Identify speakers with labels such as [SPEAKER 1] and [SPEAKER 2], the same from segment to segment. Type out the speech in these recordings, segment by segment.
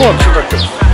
[SPEAKER 1] 我吃的这。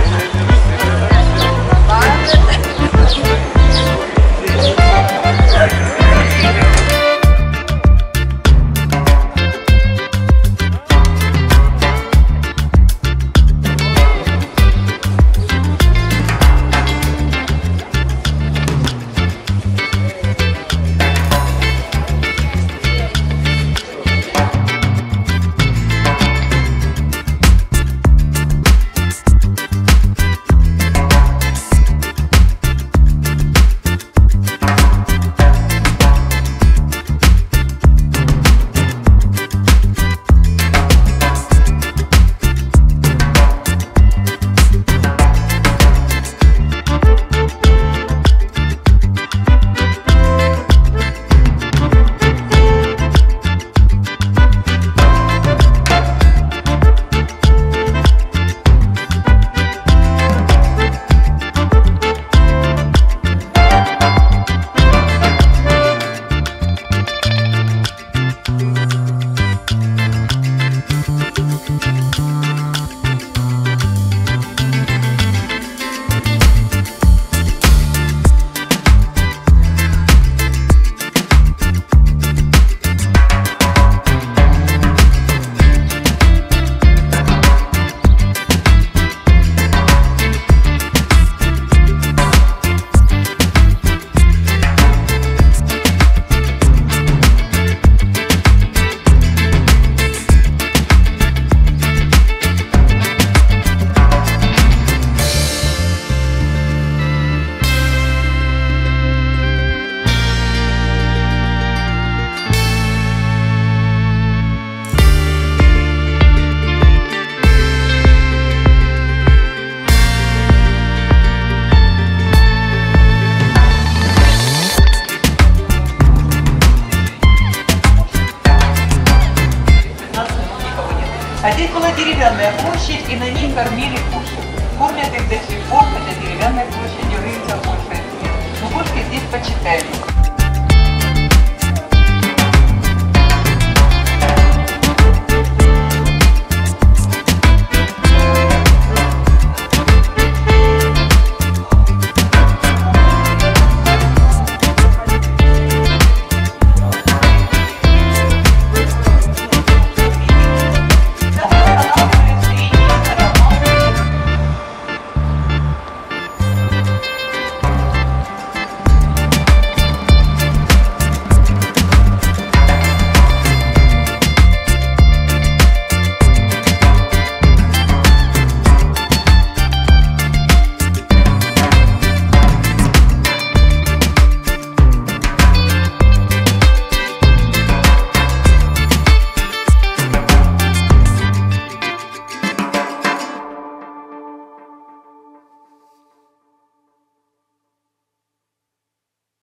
[SPEAKER 1] Деревянная площадь, и на ней кормили кошек. Кормят их до сих пор, хотя деревянной площадью рыльца больше нет. Но кошки здесь почитаемые.